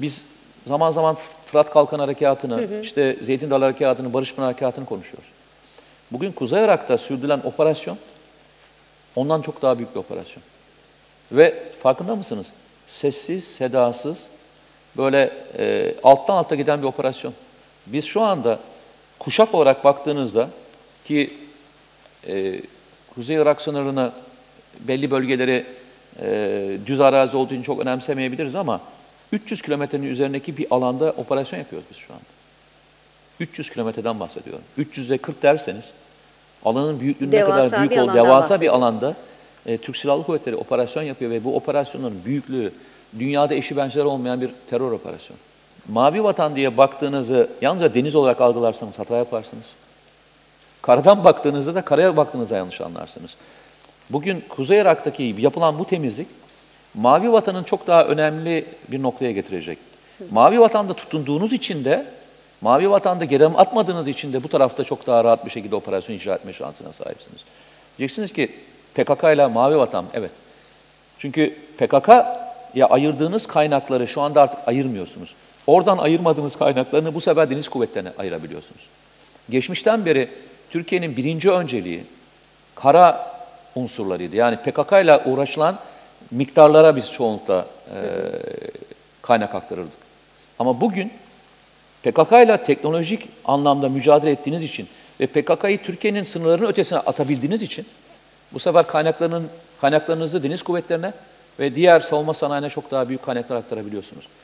Biz zaman zaman Fırat Kalkan Harekatı'nı, işte Zeytin Dalı Harekatı'nı, Barış Pınar Harekatı'nı konuşuyoruz. Bugün Kuzey Irak'ta sürdürülen operasyon ondan çok daha büyük bir operasyon. Ve farkında mısınız? Sessiz, sedasız, böyle e, alttan alta giden bir operasyon. Biz şu anda kuşak olarak baktığınızda ki e, Kuzey Irak sınırını belli bölgeleri e, düz arazi olduğu için çok önemsemeyebiliriz ama 300 kilometrenin üzerindeki bir alanda operasyon yapıyoruz biz şu anda. 300 kilometreden bahsediyorum. 300'e 40 derseniz alanın büyüklüğü ne kadar büyük ol, devasa bir alanda e, Türk Silahlı Kuvvetleri operasyon yapıyor ve bu operasyonların büyüklüğü dünyada eşi benzeri olmayan bir terör operasyonu. Mavi vatan diye baktığınızı yalnızca deniz olarak algılarsanız hata yaparsınız. Karadan baktığınızda da karaya baktığınızda yanlış anlarsınız. Bugün Kuzey Irak'taki yapılan bu temizlik Mavi Vatan'ın çok daha önemli bir noktaya getirecek. Mavi Vatan'da tutunduğunuz için de Mavi Vatan'da geri adım atmadığınız için de bu tarafta çok daha rahat bir şekilde operasyon icra etme şansına sahipsiniz. Diyeceksiniz ki PKK ile Mavi Vatan evet. Çünkü PKK'ya ayırdığınız kaynakları şu anda artık ayırmıyorsunuz. Oradan ayırmadığınız kaynaklarını bu sefer deniz kuvvetlerine ayırabiliyorsunuz. Geçmişten beri Türkiye'nin birinci önceliği kara unsurlarıydı. Yani PKK ile uğraşılan miktarlara biz çoğunlukla e, kaynak aktarırdık. Ama bugün PKK ile teknolojik anlamda mücadele ettiğiniz için ve PKK'yı Türkiye'nin sınırlarının ötesine atabildiğiniz için bu sefer kaynaklarının kaynaklarınızı deniz kuvvetlerine ve diğer savunma sanayine çok daha büyük kaynaklar aktarabiliyorsunuz.